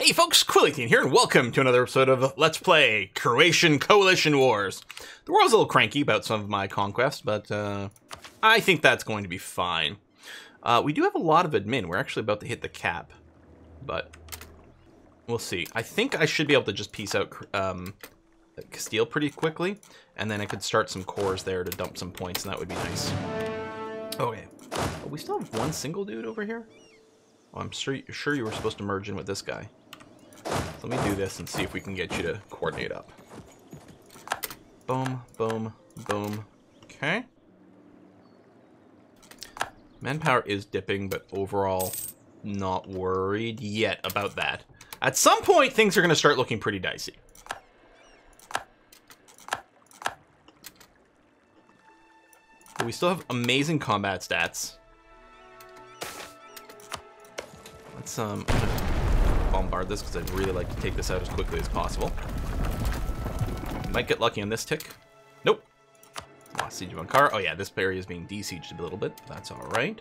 Hey folks, Quill18 here, and welcome to another episode of Let's Play Croatian Coalition Wars. The world's a little cranky about some of my conquests, but uh, I think that's going to be fine. Uh, we do have a lot of admin. We're actually about to hit the cap, but we'll see. I think I should be able to just piece out um, Castile pretty quickly, and then I could start some cores there to dump some points, and that would be nice. Okay. Oh, we still have one single dude over here? Oh, I'm sure, sure you were supposed to merge in with this guy. Let me do this and see if we can get you to coordinate up. Boom, boom, boom. Okay. Manpower is dipping, but overall not worried yet about that. At some point, things are going to start looking pretty dicey. But we still have amazing combat stats. Let's um, bombard this because I'd really like to take this out as quickly as possible. Might get lucky on this tick. Nope. Lost Siege of Ankara. Oh yeah, this area is being desieged a little bit. That's all right.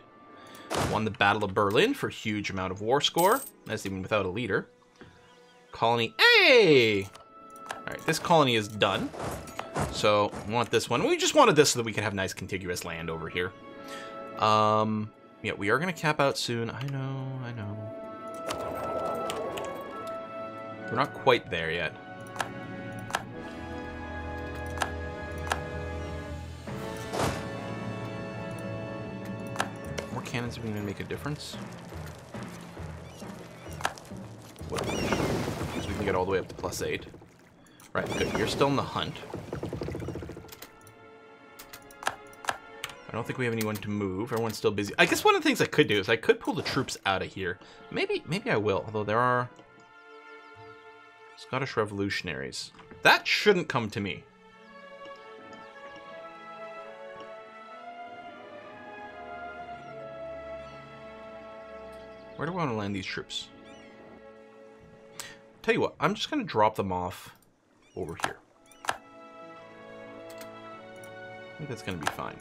Won the Battle of Berlin for a huge amount of war score. That's even without a leader. Colony A. All right, this colony is done. So want this one. We just wanted this so that we can have nice contiguous land over here. Um, yeah, we are going to cap out soon. I know, I know. We're not quite there yet. More cannons are going to make a difference. Because we can get all the way up to plus 8. Right, good. You're still in the hunt. I don't think we have anyone to move. Everyone's still busy. I guess one of the things I could do is I could pull the troops out of here. Maybe, maybe I will. Although there are Scottish revolutionaries. That shouldn't come to me. Where do I want to land these troops? Tell you what, I'm just going to drop them off over here. I think that's going to be fine.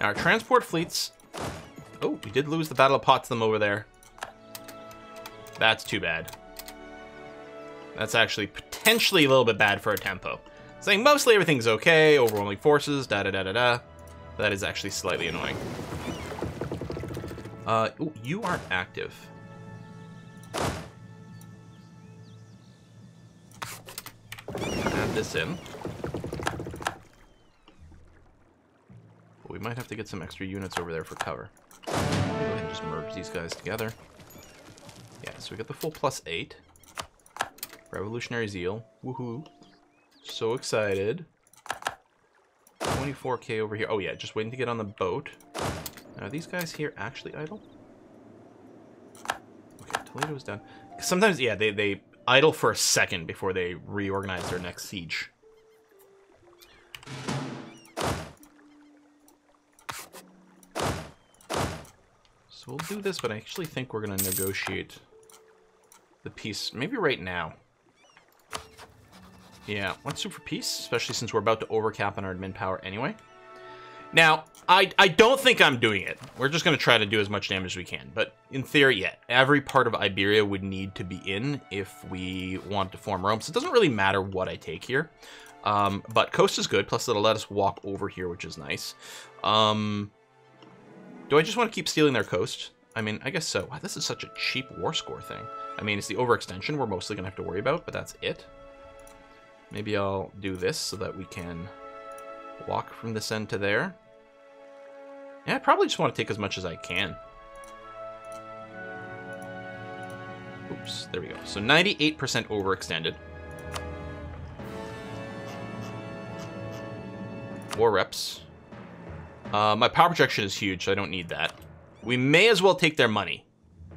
Now, our transport fleets... Oh, we did lose the Battle of Potsdam over there. That's too bad. That's actually potentially a little bit bad for our tempo. Saying mostly everything's okay, overwhelming forces, da da da da da. That is actually slightly annoying. Uh, ooh, you aren't active. Add this in. we might have to get some extra units over there for cover. Go ahead and just merge these guys together. Yeah, so we got the full plus eight. Revolutionary Zeal. Woohoo. So excited. 24k over here. Oh yeah, just waiting to get on the boat. Now, are these guys here actually idle? Okay, Toledo's done. Sometimes, yeah, they, they idle for a second before they reorganize their next siege. So we'll do this, but I actually think we're going to negotiate the peace maybe right now. Yeah, let's for peace, especially since we're about to overcap on our admin power anyway. Now, I, I don't think I'm doing it. We're just going to try to do as much damage as we can. But in theory, yeah, every part of Iberia would need to be in if we want to form Rome. So it doesn't really matter what I take here. Um, but coast is good, plus it'll let us walk over here, which is nice. Um, do I just want to keep stealing their coast? I mean, I guess so. Wow, this is such a cheap war score thing. I mean, it's the overextension we're mostly going to have to worry about, but that's it. Maybe I'll do this so that we can walk from this end to there. Yeah, I probably just want to take as much as I can. Oops, there we go. So 98% overextended. War reps. Uh, my power projection is huge, so I don't need that. We may as well take their money.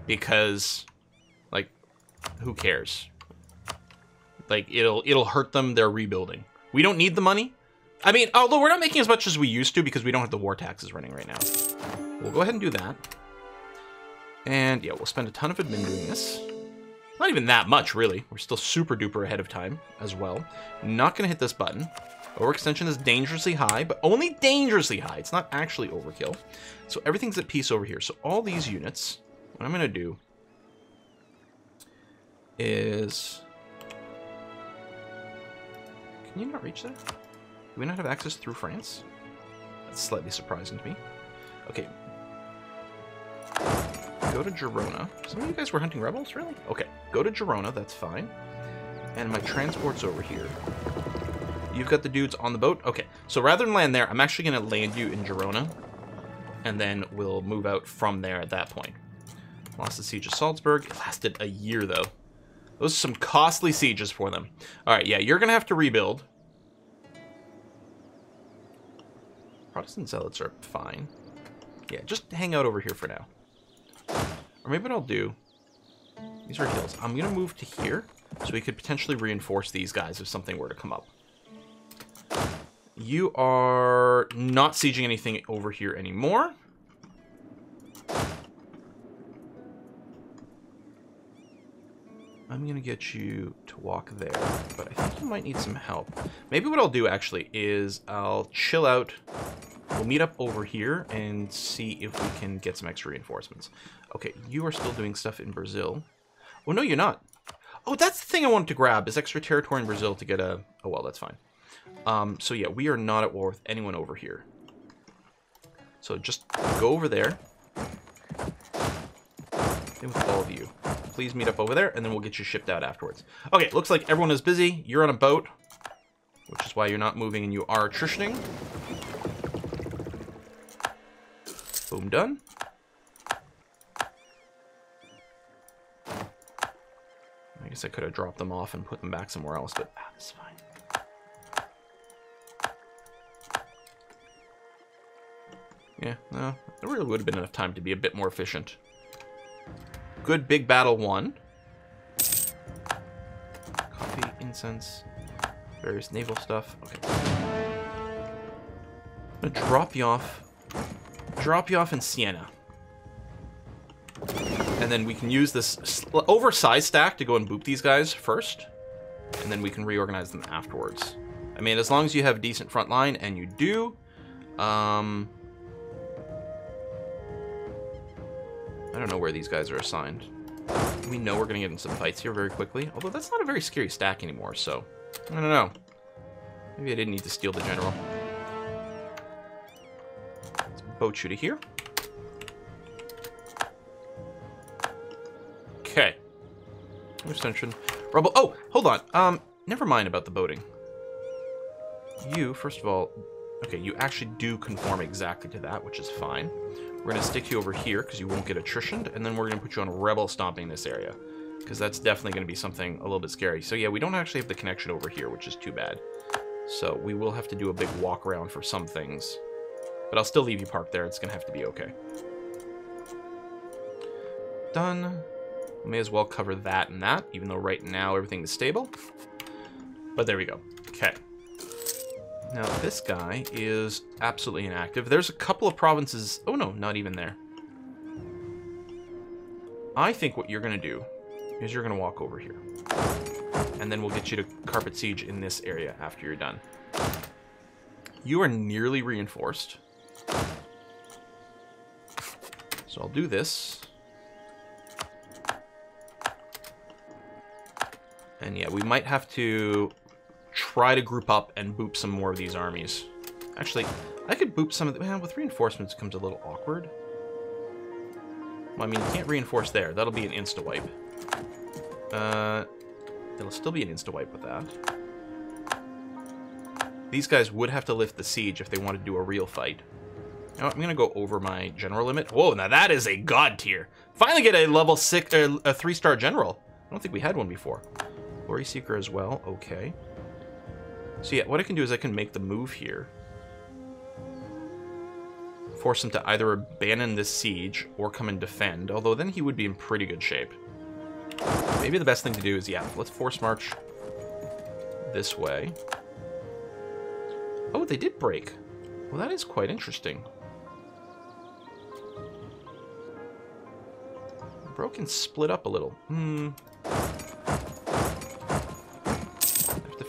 Because, like, who cares? Like it'll it'll hurt them. They're rebuilding. We don't need the money. I mean, although we're not making as much as we used to because we don't have the war taxes running right now. We'll go ahead and do that. And yeah, we'll spend a ton of admin doing this. Not even that much, really. We're still super duper ahead of time as well. Not gonna hit this button. Overextension is dangerously high, but only dangerously high. It's not actually overkill. So everything's at peace over here. So all these units, what I'm gonna do is... Can you not reach that? Do we not have access through France? That's slightly surprising to me. Okay. Go to Girona. Some of you guys were hunting rebels, really? Okay, go to Girona, that's fine. And my transport's over here. You've got the dudes on the boat? Okay, so rather than land there, I'm actually going to land you in Girona. And then we'll move out from there at that point. Lost the siege of Salzburg. It lasted a year, though. Those are some costly sieges for them. All right, yeah, you're going to have to rebuild. Protestant zealots are fine. Yeah, just hang out over here for now. Or maybe what I'll do... These are hills. I'm going to move to here, so we could potentially reinforce these guys if something were to come up. You are not sieging anything over here anymore. I'm going to get you to walk there, but I think you might need some help. Maybe what I'll do, actually, is I'll chill out. We'll meet up over here and see if we can get some extra reinforcements. Okay, you are still doing stuff in Brazil. Oh, no, you're not. Oh, that's the thing I wanted to grab, is extra territory in Brazil to get a... Oh, well, that's fine. Um, so yeah, we are not at war with anyone over here. So just go over there. With all of you please meet up over there, and then we'll get you shipped out afterwards. Okay, looks like everyone is busy. You're on a boat, which is why you're not moving and you are attritioning. Boom, done. I guess I could have dropped them off and put them back somewhere else, but ah, that's fine. Yeah, no, there really would have been enough time to be a bit more efficient good big battle won. Coffee, incense, various naval stuff. Okay. I'm gonna drop you off. Drop you off in Siena. And then we can use this oversized stack to go and boop these guys first. And then we can reorganize them afterwards. I mean, as long as you have decent front line, and you do, um, I don't know where these guys are assigned. We know we're going to get in some fights here very quickly. Although that's not a very scary stack anymore, so... I don't know. Maybe I didn't need to steal the general. Boat shooter here. Okay. Extension. Rubble. Oh, hold on. Um, never mind about the boating. You, first of all... Okay, you actually do conform exactly to that, which is fine. We're to stick you over here because you won't get attritioned, and then we're to put you on rebel stomping this area because that's definitely to be something a little bit scary. So yeah, we don't actually have the connection over here, which is too bad. So we will have to do a big walk around for some things. But I'll still leave you parked there. It's to have to be okay. Done. May as well cover that and that, even though right now everything is stable. But there we go. Okay. Now, this guy is absolutely inactive. There's a couple of provinces... Oh, no, not even there. I think what you're going to do is you're going to walk over here. And then we'll get you to carpet siege in this area after you're done. You are nearly reinforced. So I'll do this. And yeah, we might have to try to group up and boop some more of these armies. Actually, I could boop some of them. With reinforcements, it becomes a little awkward. Well, I mean, you can't reinforce there. That'll be an insta-wipe. Uh, it'll still be an insta-wipe with that. These guys would have to lift the siege if they wanted to do a real fight. Know I'm going to go over my general limit. Whoa, now that is a god tier. Finally get a level 6, uh, a 3-star general. I don't think we had one before. Glory Seeker as well. Okay. So yeah, what I can do is I can make the move here. Force him to either abandon this siege or come and defend, although then he would be in pretty good shape. Maybe the best thing to do is, yeah, let's force march this way. Oh, they did break. Well, that is quite interesting. Broken split up a little. Hmm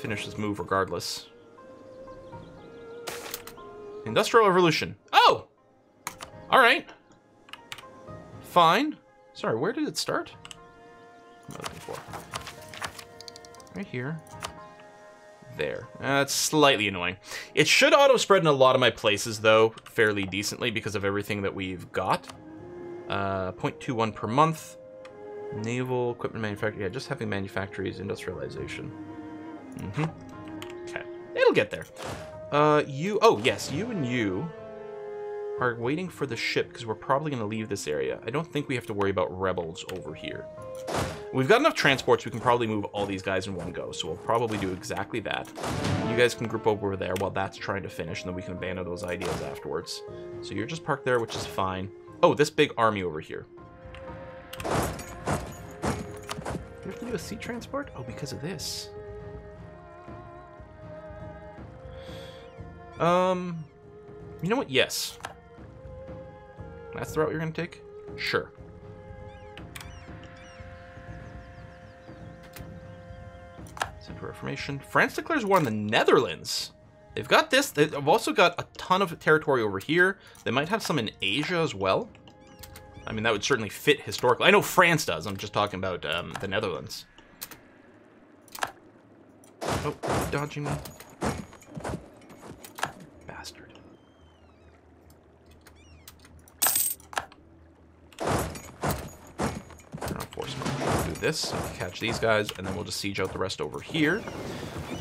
finish this move regardless. Industrial Revolution. Oh! Alright. Fine. Sorry, where did it start? I'm looking for. Right here. There. That's slightly annoying. It should auto-spread in a lot of my places, though, fairly decently because of everything that we've got. Uh, 0.21 per month. Naval equipment manufacturing. Yeah, just having manufactories, industrialization. Mm-hmm. Okay. It'll get there. Uh, you... Oh, yes, you and you are waiting for the ship because we're probably going to leave this area. I don't think we have to worry about rebels over here. We've got enough transports, we can probably move all these guys in one go, so we'll probably do exactly that. You guys can group over there while that's trying to finish, and then we can abandon those ideas afterwards. So you're just parked there, which is fine. Oh, this big army over here. Do we have to do a sea transport? Oh, because of this. Um, you know what? Yes. That's the route you're going to take? Sure. Counter Reformation. France declares war on the Netherlands. They've got this. They've also got a ton of territory over here. They might have some in Asia as well. I mean, that would certainly fit historically. I know France does. I'm just talking about um, the Netherlands. Oh, dodging me. This, catch these guys, and then we'll just siege out the rest over here.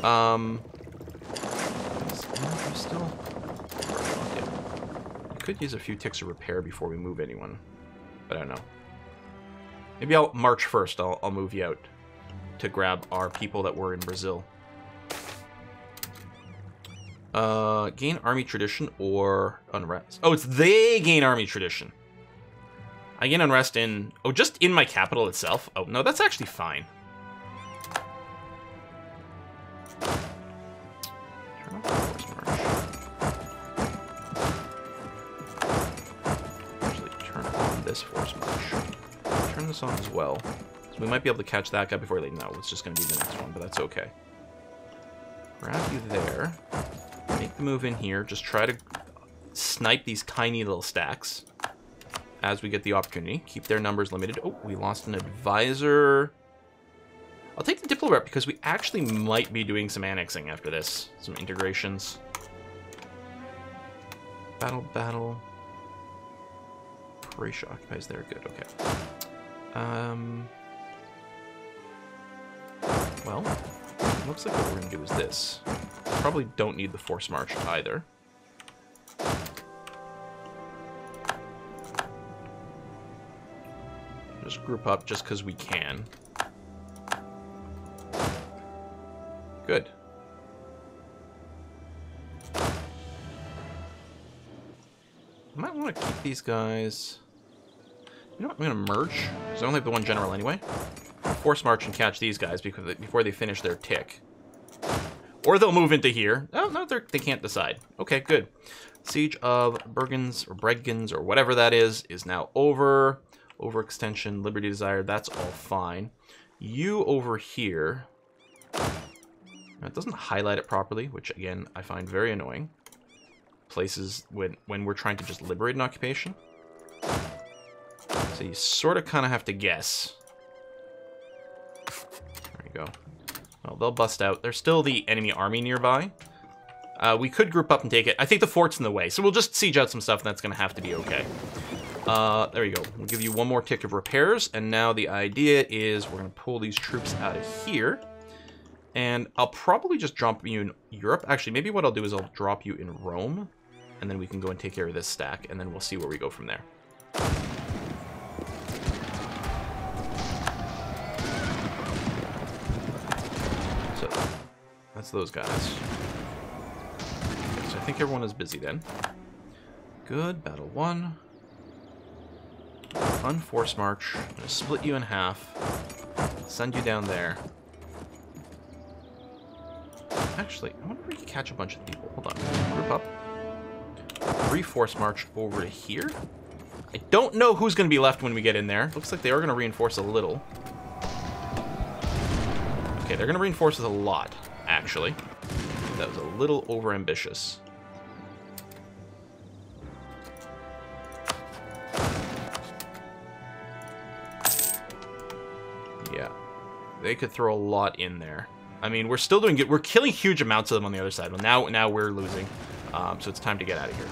Um, still? We could use a few ticks of repair before we move anyone, but I don't know. Maybe I'll March first. I'll, I'll move you out to grab our people that were in Brazil. Uh, gain army tradition or unrest. Oh, it's they gain army tradition. I gain unrest in... Oh, just in my capital itself? Oh, no, that's actually fine. Actually, turn on this force march. Turn this on as well. So we might be able to catch that guy before they... No, it's just going to be the next one, but that's okay. Grab you there. Make the move in here. Just try to snipe these tiny little stacks as we get the opportunity. Keep their numbers limited. Oh, we lost an advisor. I'll take the Diplomat because we actually might be doing some annexing after this. Some integrations. Battle, battle. Croatia occupies there. Good, okay. Um, well, looks like what we're going to do is this. Probably don't need the force march either. Just group up just because we can. Good. I might want to keep these guys... You know what? I'm going to merge, because I only have the one general anyway. Force march and catch these guys because before they finish their tick. Or they'll move into here. Oh, no, they can't decide. Okay, good. Siege of Bergens, or Bregens, or whatever that is, is now over overextension, liberty Desire, that's all fine. You over here, it doesn't highlight it properly, which again, I find very annoying. Places when, when we're trying to just liberate an occupation. So you sort of kind of have to guess. There you go. Well, they'll bust out. There's still the enemy army nearby. Uh, we could group up and take it. I think the fort's in the way, so we'll just siege out some stuff, and that's going to have to be okay. Uh, there you go. We'll give you one more tick of repairs, and now the idea is we're going to pull these troops out of here. And I'll probably just drop you in Europe. Actually, maybe what I'll do is I'll drop you in Rome, and then we can go and take care of this stack, and then we'll see where we go from there. So, that's those guys. Okay, so I think everyone is busy then. Good, battle one. Unforce march. I'm gonna split you in half. Send you down there. Actually, I wonder if we can catch a bunch of people. Hold on. Group up. Reforce march over to here. I don't know who's going to be left when we get in there. Looks like they are going to reinforce a little. Okay, they're going to reinforce a lot, actually. That was a little overambitious. They could throw a lot in there. I mean, we're still doing good. We're killing huge amounts of them on the other side. Well, now, now we're losing. Um, so it's time to get out of here.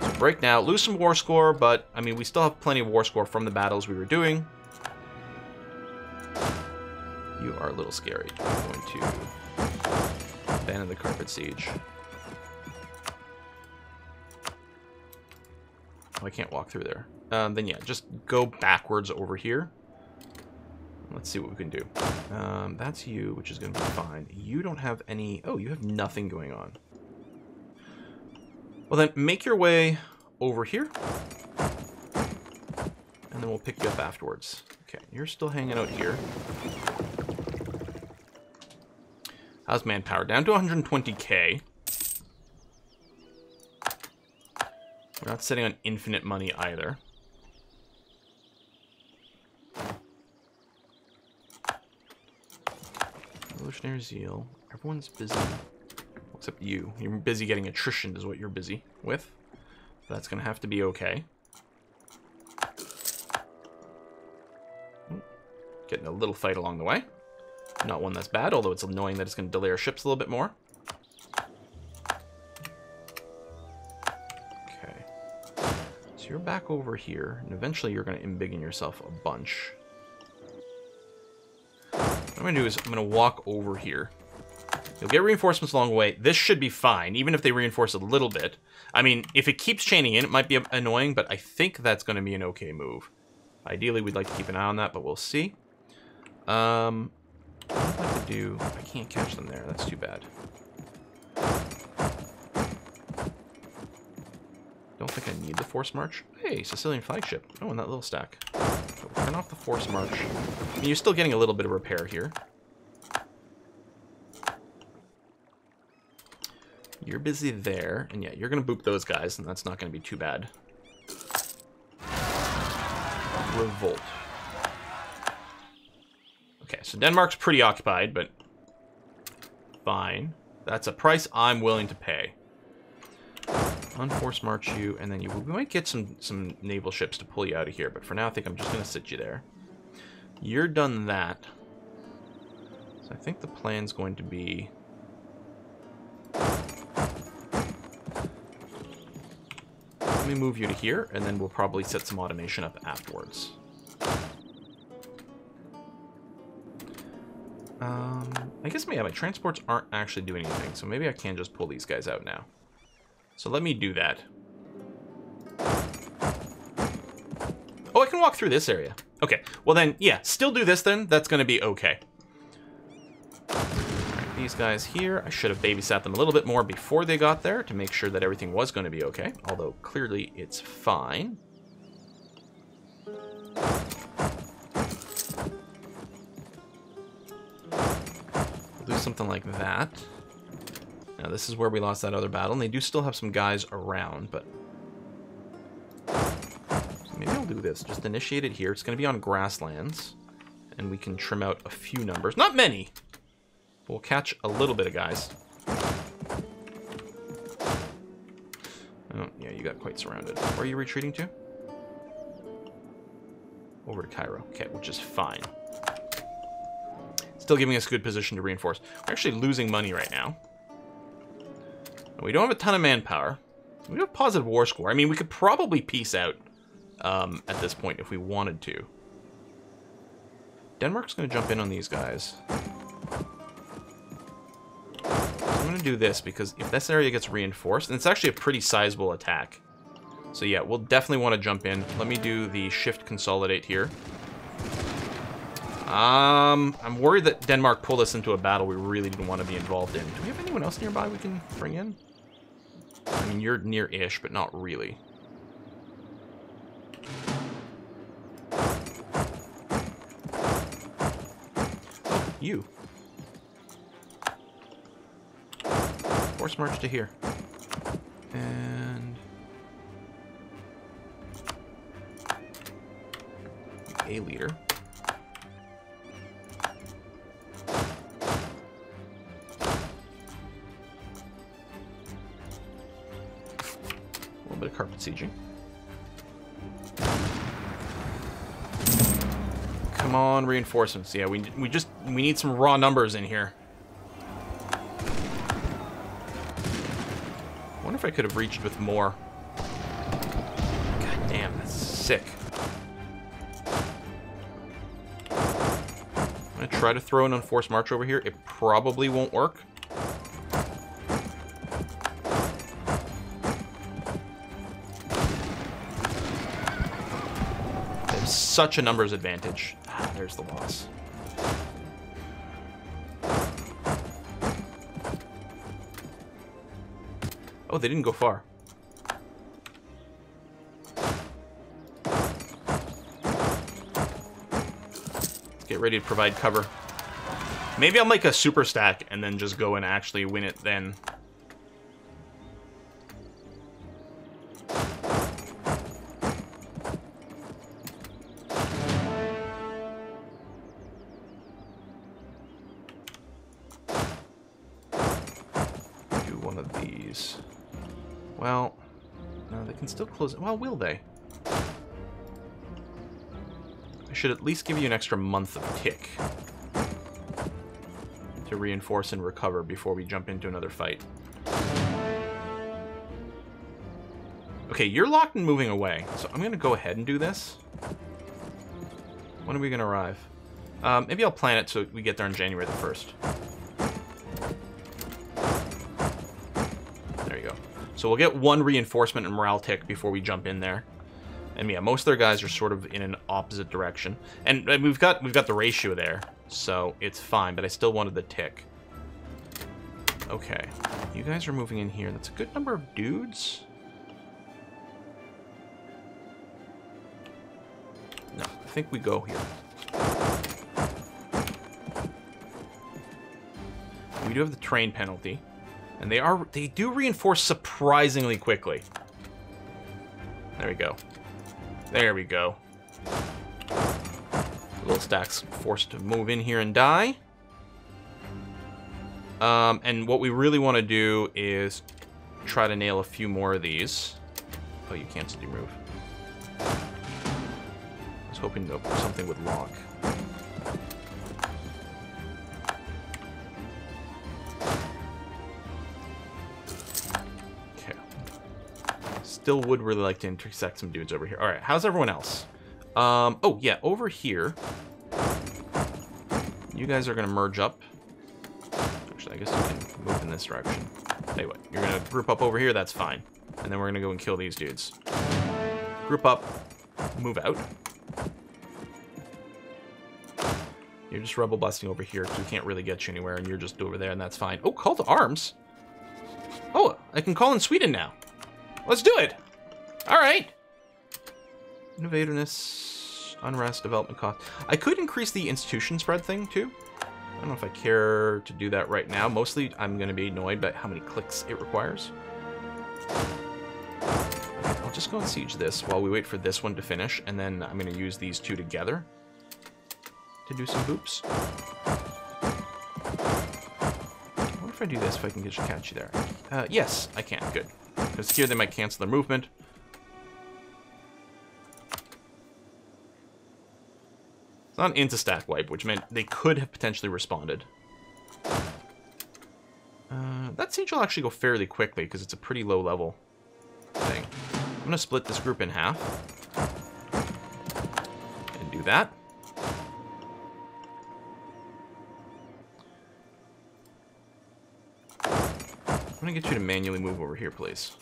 So break now. Lose some war score, but, I mean, we still have plenty of war score from the battles we were doing. You are a little scary. I'm going to abandon the carpet siege. Oh, I can't walk through there. Um, then yeah, just go backwards over here. Let's see what we can do. Um, that's you, which is going to be fine. You don't have any... Oh, you have nothing going on. Well then, make your way over here. And then we'll pick you up afterwards. Okay, you're still hanging out here. How's manpower? Down to 120k. We're not sitting on infinite money either. Revolutionary Zeal. Everyone's busy. Except you. You're busy getting attrition is what you're busy with. That's going to have to be okay. Hmm. Getting a little fight along the way. Not one that's bad, although it's annoying that it's going to delay our ships a little bit more. Okay. So you're back over here, and eventually you're going to embiggen yourself a bunch. I'm to do is I'm to walk over here. You'll get reinforcements along the way. This should be fine, even if they reinforce a little bit. I mean, if it keeps chaining in, it might be annoying, but I think that's going to be an okay move. Ideally, we'd like to keep an eye on that, but we'll see. Um, do... I can't catch them there. That's too bad. Don't think I need the force march. Hey, Sicilian flagship. Oh, and that little stack. So turn off the force march. I mean, you're still getting a little bit of repair here. You're busy there, and yeah, you're to boop those guys, and that's not to be too bad. Revolt. Okay, so Denmark's pretty occupied, but fine. That's a price I'm willing to pay. Unforce march you, and then you. We might get some some naval ships to pull you out of here, but for now, I think I'm just going to sit you there. You're done that. So I think the plan's going to be... Let me move you to here, and then we'll probably set some automation up afterwards. Um, I guess yeah, my transports aren't actually doing anything, so maybe I can just pull these guys out now. So let me do that. Oh, I can walk through this area. Okay, well then, yeah, still do this then. That's to be okay. These guys here, I should have babysat them a little bit more before they got there to make sure that everything was to be okay. Although, clearly, it's fine. We'll do something like that. Now, this is where we lost that other battle, and they do still have some guys around, but... Maybe I'll do this. Just initiate it here. It's going to be on grasslands, and we can trim out a few numbers. Not many! We'll catch a little bit of guys. Oh, yeah, you got quite surrounded. Where are you retreating to? Over to Cairo. Okay, which is fine. Still giving us a good position to reinforce. We're actually losing money right now. We don't have a ton of manpower. We have positive war score. I mean, we could probably peace out um, at this point if we wanted to. Denmark's going to jump in on these guys. I'm going to do this because if this area gets reinforced, and it's actually a pretty sizable attack. So yeah, we'll definitely want to jump in. Let me do the shift consolidate here. Um, I'm worried that Denmark pulled us into a battle we really didn't want to be involved in. Do we have anyone else nearby we can bring in? I mean, you're near-ish, but not really. You. Force march to here. And... A leader. Little bit of carpet sieging. Come on, reinforcements. Yeah, we, we just, we need some raw numbers in here. Wonder if I could have reached with more. God damn, that's sick. I'm gonna try to throw an unforced march over here. It probably won't work. Such a numbers advantage. Ah, there's the loss. Oh, they didn't go far. Get ready to provide cover. Maybe I'll make a super stack and then just go and actually win it then. Close... Well, will they? I should at least give you an extra month of tick. To reinforce and recover before we jump into another fight. Okay, you're locked and moving away, so I'm to go ahead and do this. When are we to arrive? Um, maybe I'll plan it so we get there on January the 1st. So we'll get one reinforcement and morale tick before we jump in there. And yeah, most of their guys are sort of in an opposite direction. And, and we've got we've got the ratio there, so it's fine, but I still wanted the tick. Okay. You guys are moving in here. That's a good number of dudes. No, I think we go here. We do have the terrain penalty. And they are they do reinforce surprisingly quickly. There we go. There we go. Little stacks forced to move in here and die. Um, and what we really want to do is try to nail a few more of these. Oh, you canceled your move. I was hoping something would lock. Still would really like to intersect some dudes over here. All right, how's everyone else? Um, oh, yeah, over here. You guys are going to merge up. Actually, I guess you can move in this direction. What? You're going to group up over here? That's fine. And then we're going to go and kill these dudes. Group up. Move out. You're just rebel busting over here because we can't really get you anywhere, and you're just over there, and that's fine. Oh, call to arms. Oh, I can call in Sweden now. Let's do it. All right. Innovativeness, unrest, development cost. I could increase the institution spread thing too. I don't know if I care to do that right now. Mostly I'm going to be annoyed by how many clicks it requires. I'll just go and siege this while we wait for this one to finish, and then I'm going to use these two together to do some boops. What if I do this if I can get you catch you there? Uh, yes, I can. Good. Because here they might cancel their movement. It's not an insta-stack wipe, which meant they could have potentially responded. Uh, that siege will actually go fairly quickly, because it's a pretty low level thing. I'm going to split this group in half. And do that. I'm gonna get you to manually move over here, please.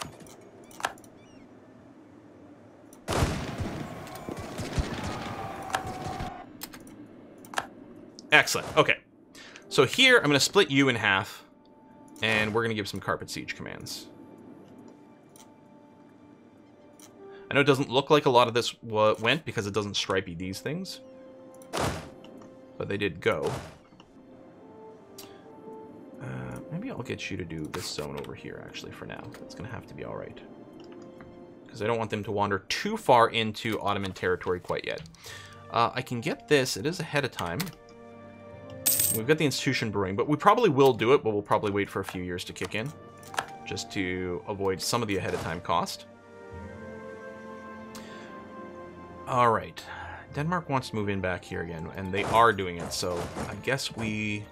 Excellent. Okay. So here, I'm going to split you in half, and we're going to give some carpet siege commands. I know it doesn't look like a lot of this went because it doesn't stripey these things, but they did go. I'll get you to do this zone over here, actually, for now. It's going to have to be all right. Because I don't want them to wander too far into Ottoman territory quite yet. Uh, I can get this. It is ahead of time. We've got the institution brewing, but we probably will do it, but we'll probably wait for a few years to kick in. Just to avoid some of the ahead of time cost. All right. Denmark wants to move in back here again, and they are doing it, so I guess we...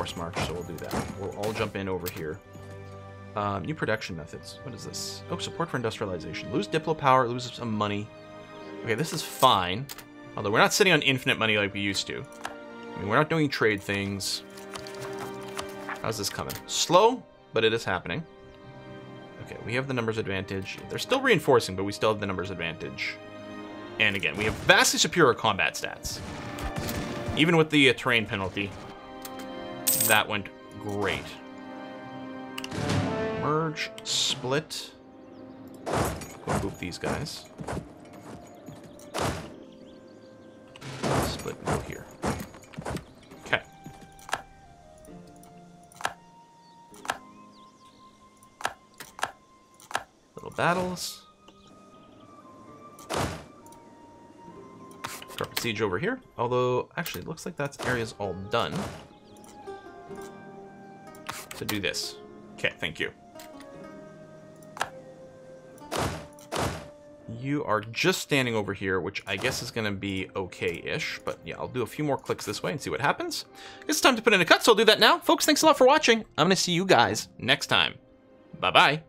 force march, so we'll do that. We'll all jump in over here. Um, new production methods. What is this? Oh, support for industrialization. Lose Diplo power, lose some money. Okay, this is fine. Although we're not sitting on infinite money like we used to. I mean, we're not doing trade things. How's this coming? Slow, but it is happening. Okay, we have the numbers advantage. They're still reinforcing, but we still have the numbers advantage. And again, we have vastly superior combat stats. Even with the uh, terrain penalty, that went great. Merge, split. Go boop these guys. Split go here. Okay. Little battles. Start siege over here. Although, actually, it looks like that area's all done. To do this. Okay, thank you. You are just standing over here, which I guess is going to be okay-ish. But yeah, I'll do a few more clicks this way and see what happens. It's time to put in a cut, so I'll do that now. Folks, thanks a lot for watching. I'm going to see you guys next time. Bye-bye.